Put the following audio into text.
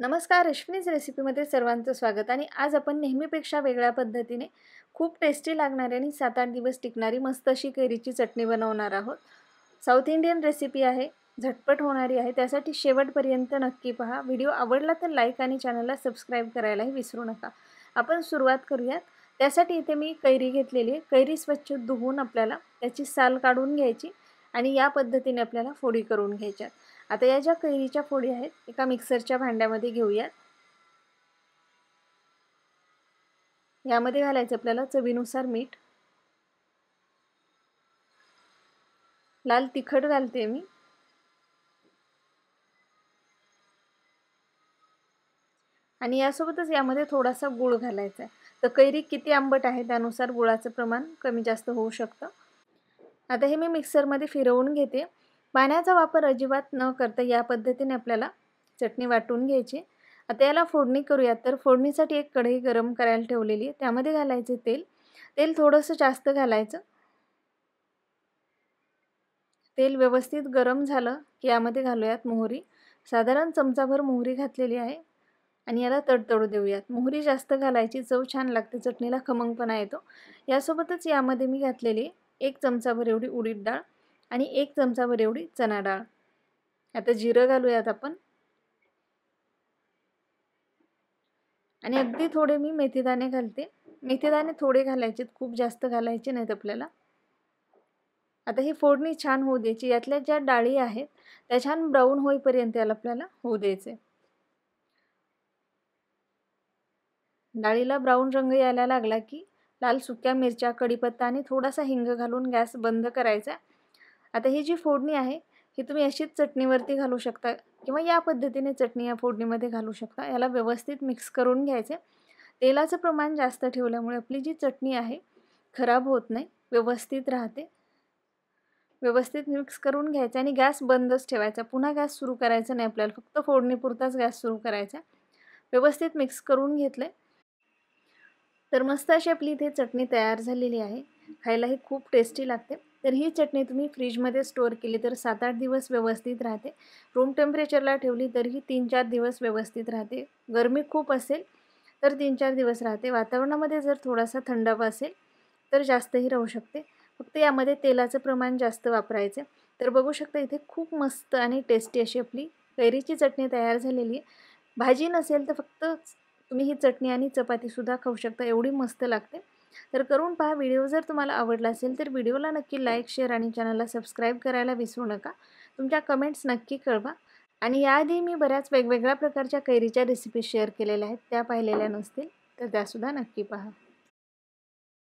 नमस्कार रश्मीज रेसिपीमध्ये सर्वांचं स्वागत आणि आज आपण नेहमीपेक्षा वेगळ्या पद्धतीने खूप टेस्टी लागणारी आणि सात आठ दिवस टिकणारी मस्त अशी कैरीची चटणी बनवणार आहोत. साऊथ इंडियन रेसिपी आहे झटपट होणारी आहे त्यासाठी शेवटपर्यंत नक्की पहा. व्हिडिओ आवडला तर लाईक आणि चॅनलला सबस्क्राईब करायलाही विसरू नका. आपण सुरुवात करूयात. त्यासाठी इथे मी कैरी घेतलेली आहे. कैरी स्वच्छ धुवून आपल्याला त्याची साल काढून घ्यायची आणि या पद्धतीने आपल्याला फोडी करून घ्यायच्या आता या ज्या कैरीच्या फोडी आहेत एका मिक्सरच्या भांड्यामध्ये घेऊयात. यामध्ये घालायचं आपल्याला चवीनुसार मीठ. लाल तिखट घालते मी. आणि यासोबतच यामध्ये थोडासा गुळ घालायचा आहे. तर कैरी किती आंबट आहे त्यानुसार गुळाचं प्रमाण कमी जास्त होऊ शकतं. आता हे मी मिक्सरमध्ये फिरवून घेते. पाण्याचा वापर अजिबात न करता या पद्धतीने आपल्याला चटणी वाटून घ्यायची. आता याला फोडणी करूयात. तर फोडणीसाठी एक कढई गरम करायला ठेवलेली आहे. त्यामध्ये घालायचे तेल. तेल थोडंसं जास्त घालायचं. तेल व्यवस्थित गरम झालं की यामध्ये घालूयात मोहरी. साधारण चमचाभर मोहरी घातलेली आहे. आणि याला तडतडू देऊयात. मोहरी जास्त घालायची. चव छान लागते. चटणीला खमंगपणा येतो. यासोबतच यामध्ये मी घातलेली एक चमचाभर एवढी उडीद डाळ. आणि एक चमचाभर एवढी चणा डाळ. आता जिरं घालूयात आपण. आणि अगदी थोडे मी मेथीदाणे घालते. मेथीदाणे थोडे घालायचे खूप जास्त घालायचे नाहीत आपल्याला. आता ही फोडणी छान होऊ द्यायची. यातल्या ज्या डाळी आहेत त्या छान ब्राऊन होईपर्यंत याला आपल्याला होऊ द्यायचे. डाळीला ब्राऊन रंग यायला लागला की लाल सुक्या मिरच्या कढीपत्ता आणि थोडासा हिंग घालून गॅस बंद करायचा. आता ही जी फोडणी आहे ही तुम्ही अशीच चटणीवरती घालू शकता किंवा या पद्धतीने चटणी या फोडणीमध्ये घालू शकता. याला व्यवस्थित मिक्स करून घ्यायचे. तेलाचं प्रमाण जास्त ठेवल्यामुळे आपली जी चटणी आहे खराब होत नाही व्यवस्थित राहते. व्यवस्थित मिक्स करून घ्यायचं आणि गॅस बंदच ठेवायचा. पुन्हा गॅस सुरू करायचा नाही आपल्याला फक्त फोडणीपुरताच गॅस सुरू करायचा. व्यवस्थित मिक्स करून घेतलं तर मस्त अशी आपली इथे चटणी तयार झालेली आहे. खायलाही खूप टेस्टी लागते. तर ही चटणी तुम्ही फ्रीजमध्ये स्टोअर केली तर सात आठ दिवस व्यवस्थित राहते. रूम टेम्परेचरला ठेवली तरीही तीन चार दिवस व्यवस्थित राहते. गरमी खूप असेल तर तीन चार दिवस राहते. वातावरणामध्ये जर थोडासा थंडावा असेल तर जास्तही राहू शकते. फक्त यामध्ये तेलाचं प्रमाण जास्त वापरायचं तर बघू शकता इथे खूप मस्त आणि टेस्टी अशी आपली कैरीची चटणी तयार झालेली आहे. भाजी नसेल तर फक्त तुम्ही ही चटणी आणि चपातीसुद्धा खाऊ शकता. एवढी मस्त लागते. तर करून पहा व्हिडिओ जर तुम्हाला आवडला असेल तर व्हिडिओला नक्की लाईक शेअर आणि चॅनलला सबस्क्राईब करायला विसरू नका. तुमच्या कमेंट्स नक्की कळवा. आणि याआधी मी बऱ्याच वेगवेगळ्या प्रकारच्या कैरीच्या रेसिपी शेअर केलेल्या आहेत त्या पाहिलेल्या नसतील तर त्यासुद्धा नक्की पहा.